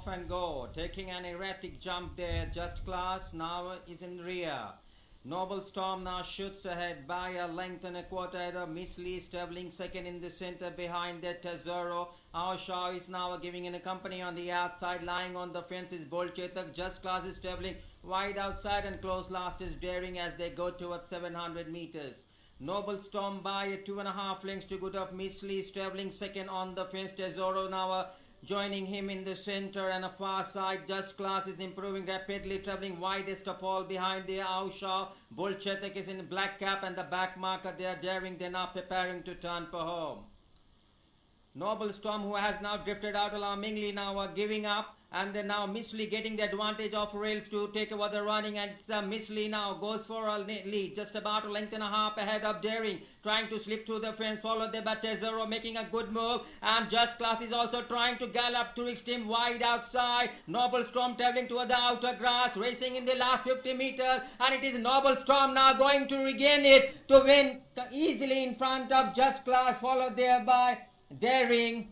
off and go, taking an erratic jump there. Just Class now is in rear. Noble Storm now shoots ahead by a length and a quarter of Miss Lee, traveling second in the center behind that Tesoro. Our Shaw is now giving in a company on the outside, lying on the fence is Chetak. Just Class is traveling wide outside and close last is Daring as they go towards 700 meters. Noble Storm by two and a half lengths to good of Miss Lee, traveling second on the fence. Tesoro now joining him in the center and a far side. Just Class is improving rapidly, traveling widest of all behind the Aushaw. Bull Chetak is in black cap and the back marker. They are daring, they're now preparing to turn for home. Noble Storm, who has now drifted out alarmingly, now are giving up. And then now Miss Lee getting the advantage of rails to take over the running. And uh, Miss Lee now goes for a lead, just about a length and a half ahead of Daring, trying to slip through the fence, followed by Tesoro, making a good move. And Just Class is also trying to gallop to extreme wide outside. Noble Storm traveling toward the outer grass, racing in the last 50 meters. And it is Noble Storm now going to regain it to win easily in front of Just Class, followed there by Daring.